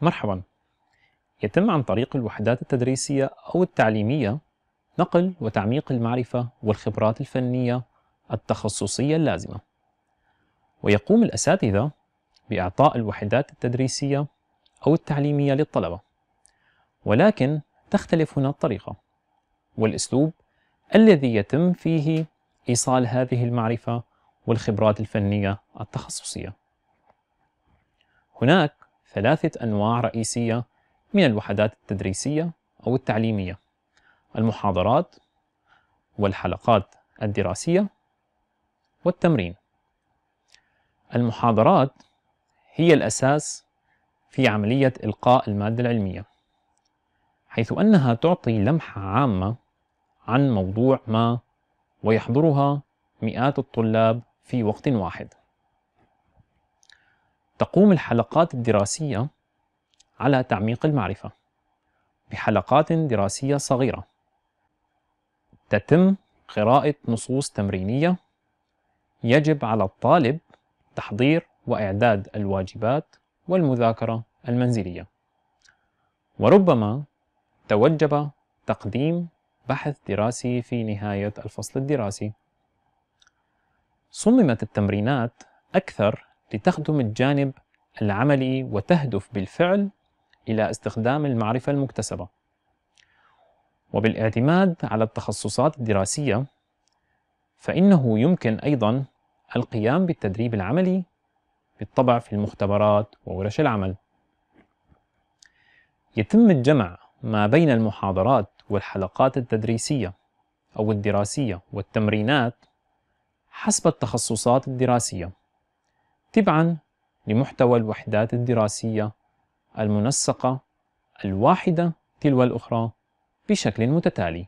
مرحبا. يتم عن طريق الوحدات التدريسية أو التعليمية نقل وتعميق المعرفة والخبرات الفنية التخصصية اللازمة. ويقوم الأساتذة بإعطاء الوحدات التدريسية أو التعليمية للطلبة. ولكن تختلف هنا الطريقة. والأسلوب الذي يتم فيه إيصال هذه المعرفة والخبرات الفنية التخصصية. هناك ثلاثة أنواع رئيسية من الوحدات التدريسية أو التعليمية. المحاضرات والحلقات الدراسية والتمرين. المحاضرات هي الأساس في عملية إلقاء المادة العلمية حيث أنها تعطي لمحة عامة عن موضوع ما ويحضرها مئات الطلاب في وقت واحد. تقوم الحلقات الدراسية على تعميق المعرفة بحلقات دراسية صغيرة. تتم قراءة نصوص تمرينية يجب على الطالب تحضير وإعداد الواجبات والمذاكرة المنزلية. وربما توجب تقديم بحث دراسي في نهاية الفصل الدراسي. صممت التمرينات أكثر لتخدم الجانب العملي وتهدف بالفعل إلى استخدام المعرفة المكتسبة. وبالاعتماد على التخصصات الدراسية فإنه يمكن أيضا القيام بالتدريب العملي بالطبع في المختبرات وورش العمل. يتم الجمع ما بين المحاضرات والحلقات التدريسية أو الدراسية والتمرينات حسب التخصصات الدراسية. تبعا لمحتوى الوحدات الدراسية المنسقة الواحدة تلو الأخرى بشكل متتالي.